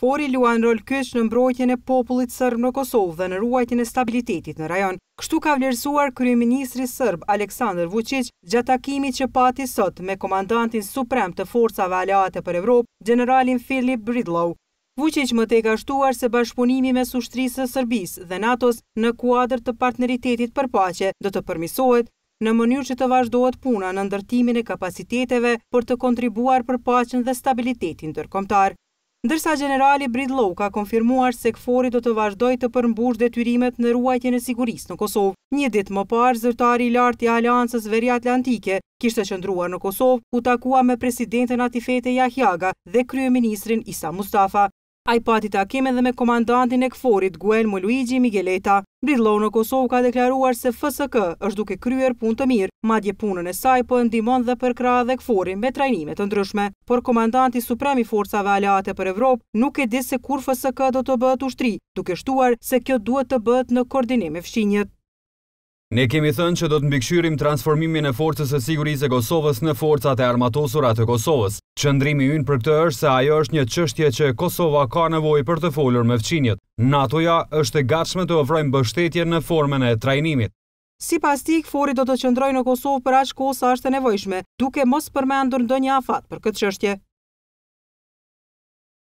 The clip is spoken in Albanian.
KFOR-i luan rol kyç në mbrojtjen e popullit sërb në Kosovë dhe në ruajtjen e stabilitetit në rajon. Kështu ka vlerësuar kryeministri sërb Aleksandër Vuçiq gjatë takimit që pati sot me komandantin suprem të Forcave Aleate për Evropë, gjeneralin Filip Bridlou. Vuçiq më tej ka shtuar se bashkëpunimi mes ushtrisë së Serbisë dhe NATO-s në kuadër të Partneritetit për Paqe do të përmisohet, në mënyrë që të vazhdohet puna në ndërtimin e kapaciteteve për të kontribuar për paqen dhe stabilitetin ndërkombëtar. Ndërsa gjenerali Bridlou ka konfirmuar se KFOR-i do të vazhdojë të përmbushë detyrimet në ruajtjen e sigurisë në Kosovë. Një ditë më parë, zyrtari i lartë i Aleancës Veriatlantike, Kishte qëndruar në Kosovë, ku u takua me presidenten Atifete Jahjaga dhe kryeministrin Isa Mustafa. Ai pati takim edhe me komandantin e KFOR-it, Guglielmo Luigi Miglietta. Bridlou në Kosovë ka deklaruar se FSK është duke kryer punë të mirë, madje punën e saj po e ndihmon dhe përkrah edhe KFOR-i me trajnime të ndryshme. Por komandanti suprem i forcave aleate për Evropë nuk e di se kur FSK do të bëhet ushtri, duke shtuar se kjo duhet të bëhet në koordinim me fqinjët. Ne kemi thënë që do të mbikëqyrim transformimin e Forcës së Sigurisë së Kosovës në Forcat e Armatosura të Kosovës. Qëndrimi ynë për këtë është se ajo është një çështje që Kosova ka nevojë për të folur me fqinjët. NATO-ja është e gatshme të ofrojë mbështetje në formën e trajnimit. Sipas tij, KFOR-i do të qëndrojë në Kosovë për aq kohë sa është e nevojshme, duke mos përmendur ndonjë afat për këtë çështje.